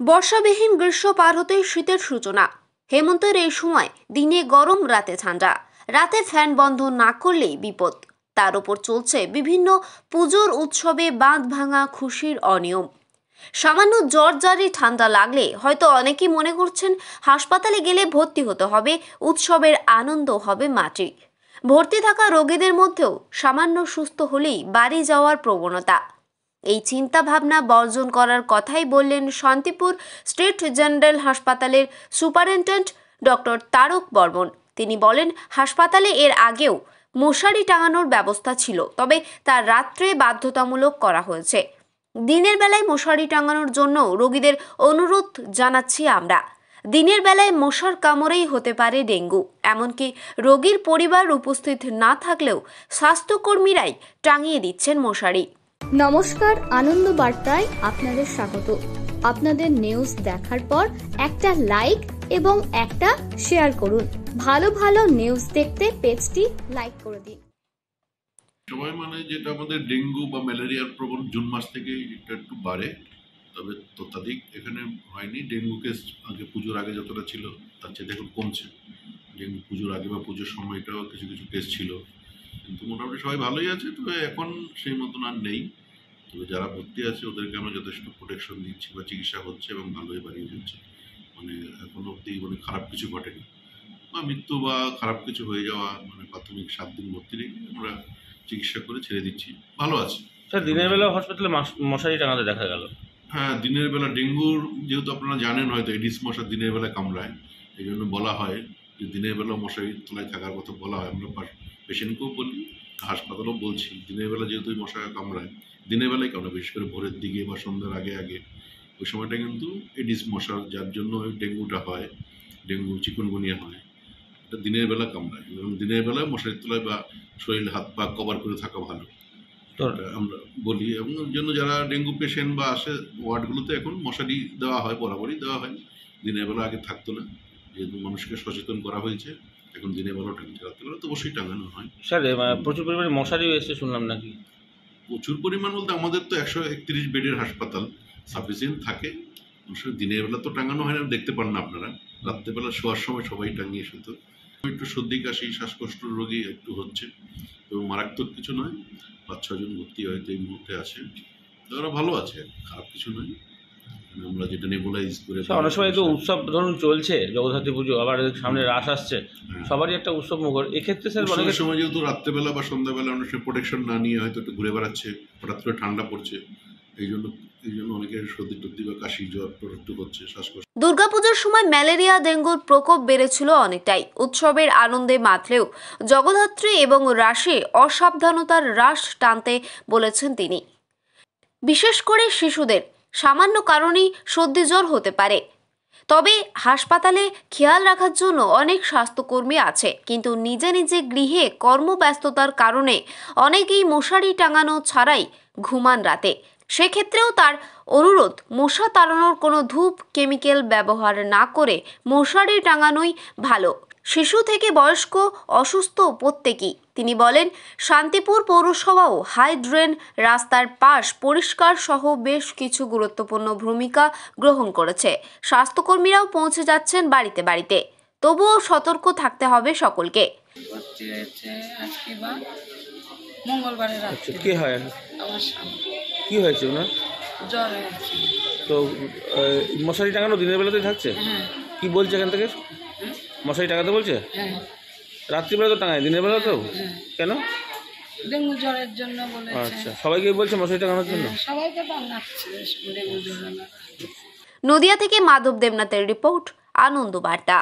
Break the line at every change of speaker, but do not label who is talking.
বর্ষাবিহীন গ্রীষ্ম পার হতেই শীতের সূচনা। হেমন্তের এই সময় দিনে গরম, রাতে ঠান্ডা। রাতে ফ্যান বন্ধ না করলেই বিপদ। তার উপর চলছে বিভিন্ন পুজোর উৎসবে বাঁধ ভাঙা খুশির অনিয়ম। সামান্য জ্বর জারি ঠান্ডা লাগলে হয়তো অনেকেই মনে করছেন হাসপাতালে গেলে ভর্তি হতে হবে, উৎসবের আনন্দ হবে মাটি। ভর্তি থাকা রোগীদের মধ্যেও সামান্য সুস্থ হলেই বাড়ি যাওয়ার প্রবণতা। এই চিন্তা ভাবনা বর্জন করার কথাই বললেন শান্তিপুর স্টেট জেনারেল হাসপাতালের সুপারিনটেন্ডেন্ট ডক্টর তারক বর্মন। তিনি বলেন, হাসপাতালে এর আগেও মশারি টাঙানোর ব্যবস্থা ছিল, তবে তা রাত্রে বাধ্যতামূলক করা হয়েছে। দিনের বেলায় মশারি টাঙানোর জন্য রোগীদের অনুরোধ জানাচ্ছি আমরা। দিনের বেলায় মশার কামড়েই হতে পারে ডেঙ্গু, এমনকি রোগীর পরিবার উপস্থিত না থাকলেও স্বাস্থ্যকর্মীরাই টাঙিয়ে দিচ্ছেন মশারি।
নমস্কার, আনন্দ বার্তায় আপনাদের স্বাগত। আপনাদের নিউজ দেখার পর একটা লাইক এবং একটা শেয়ার করুন। ভালো ভালো নিউজ দেখতে পেজটি লাইক করে দিন।
সময় মানে যেটা আমাদের ডেঙ্গু বা ম্যালেরিয়ার প্রবণ জুন মাস থেকে এটা একটু বাড়ে, তবে ততাধিক এখানে হয়নি। ডেঙ্গু কেস আগে পুজোর আগে যতটা ছিল, তার চেয়ে এখন কমছে। ডেঙ্গু পুজোর আগে বা পুজোর সময়টাও কিছু কিছু কেস ছিল। কিন্তু মোটামুটি সবাই ভালোই আছে, তবে এখন সেই মতন আর নেই। তবে যারা ভর্তি আছে ওদেরকে আমরা যথেষ্ট প্রোটেকশন দিচ্ছি বা চিকিৎসা হচ্ছে এবং ভালোই বাড়িয়ে যাচ্ছে মানে এখনও অব্দি মানে খারাপ কিছু ঘটেনি। বা মৃত্যু বা খারাপ কিছু হয়ে যাওয়া মানে প্রাথমিক সাত দিন ভর্তি রেখে আমরা চিকিৎসা করে ছেড়ে দিচ্ছি। ভালো আছে।
স্যার দিনের বেলা হসপিটালে মশারি টাঙাতে দেখা গেল।
হ্যাঁ দিনের বেলা ডেঙ্গুর যেহেতু আপনারা জানেন হয়তো এডিস মশা দিনের বেলা কামড়ায়। এই জন্য বলা হয় যে দিনের বেলা মশারি তলায় থাকার কথা বলা হয়। আমরা পেশেন্টকেও বলি হাসপাতালও বলছি দিনের বেলা যেহেতু মশা কামড়ায় দিনের বেলায় কামড়ায় বিশেষ করে ভোরের দিকে বা সন্ধ্যার আগে আগে। ওই সময়টা কিন্তু এডিস মশার যার জন্য ওই ডেঙ্গুটা হয় ডেঙ্গু চিকুনগুনিয়া হয় এটা দিনের বেলা কামড়ায়। এবং দিনের বেলায় মশারির তলায় বা শরীর হাত পা কভার করে থাকা ভালো। আমরা বলি। এবং জন্য যারা ডেঙ্গু পেশেন্ট বা আসে ওয়ার্ডগুলোতে এখন মশারি দেওয়া হয় বরাবরই দেওয়া হয়। দিনের বেলা আগে থাকতো না যেহেতু মানুষকে সচেতন করা হয়েছে এখন দিনের বেলা টাঙাতে রাত্রে বেলা তো অবশ্যই টাঙানো হয়।
স্যার মানে প্রচুর পরিমাণে মশারিও এসে শুনলাম নাকি?
প্রচুর পরিমাণ বলতে আমাদের তো একশো একত্রিশ বেডের হাসপাতাল সাফিসিয়েন্ট থাকে। দিনের বেলা তো টাঙানো হয় না, দেখতে পান না আপনারা। রাত্রেবেলা শোয়ার সময় সবাই টাঙিয়ে শুতো একটু সর্দি, কাশি, শ্বাসকষ্ট রোগী একটু হচ্ছে। এবং মারাত্মক কিছু নয়। পাঁচ ছজন ভর্তি হয়তো এই মুহূর্তে আছে। তারা ভালো আছে, খারাপ কিছু নয়। আমরা যেটা নেবুলাইজ করে
অনেক সময় তো উৎসব ধরুন চলছে জগদ্ধাত্রী পুজো আবার সামনে রাস আসছে
হ্যাঁ।
সবারই একটা উৎসব মুখর। এক্ষেত্রে স্যার অনেকে
সময় যেহেতু রাত্রেবেলা বা সন্ধ্যাবেলা অনেক সময় প্রোটেকশন না নিয়ে হয়তো একটু ঘুরে বেড়াচ্ছে হঠাৎ করে ঠান্ডা পড়ছে এই জন্য এই জন্য অনেকের সর্দি টর্দি বা কাশি জ্বর একটু হচ্ছে শ্বাসকষ্ট।
দুর্গাপুজোর সময় ম্যালেরিয়া ডেঙ্গুর প্রকোপ বেড়েছিল অনেকটাই। উৎসবের আনন্দে মাতলেও জগদ্ধাত্রী এবং রাশে অসাবধানতার হ্রাস টানতে বলেছেন তিনি। বিশেষ করে শিশুদের। সামান্য কারণেই সর্দি জ্বর হতে পারে। তবে হাসপাতালে খেয়াল রাখার জন্য অনেক স্বাস্থ্যকর্মী আছে, কিন্তু নিজে নিজে গৃহে কর্মব্যস্ততার কারণে অনেকেই মশারি টাঙানো ছাড়াই ঘুমান রাতে। সেক্ষেত্রেও তার অনুরোধ, মশা তাড়ানোর কোনো ধূপ, কেমিক্যাল ব্যবহার না করে মশারি টাঙানোই ভালো। শিশু থেকে বয়স্ক অসুস্থ প্রত্যেকেই। তিনি বলেন শান্তিপুর পৌরসভাও হাইড্রেন রাস্তার পাশ পরিষ্কার সহ বেশ কিছু গুরুত্বপূর্ণ ভূমিকা গ্রহণ করেছে। স্বাস্থ্যকর্মীরাও পৌঁছে যাচ্ছেন বাড়িতে বাড়িতে। তবুও সতর্ক থাকতে হবে সকলকে।
মঙ্গলবারের
আচ্ছা
রাত্রে
কি হয়?
আমার স্বামী।
কি হয়েছে ওনার?
জ্বর হয়েছে।
তো মশারি টাঙানো দিনের বেলাতেই থাকছে?
হ্যাঁ।
কি বলছে এখান থেকে? মশারি টাঙাতে বলছে?
হ্যাঁ।
রাত্রিবেলা তো টাঙায় দিনের বেলা তো?
হ্যাঁ।
কেন?
ডেঙ্গু জ্বরের জন্য বলেছে।
আচ্ছা সবাইকে বলছে মশারি টাঙানোর জন্য?
হ্যাঁ, সবাইকে টাঙাচ্ছে ডেঙ্গু
নদিয়া থেকে মাধব দেবনাথের রিপোর্ট আনন্দ বার্তা।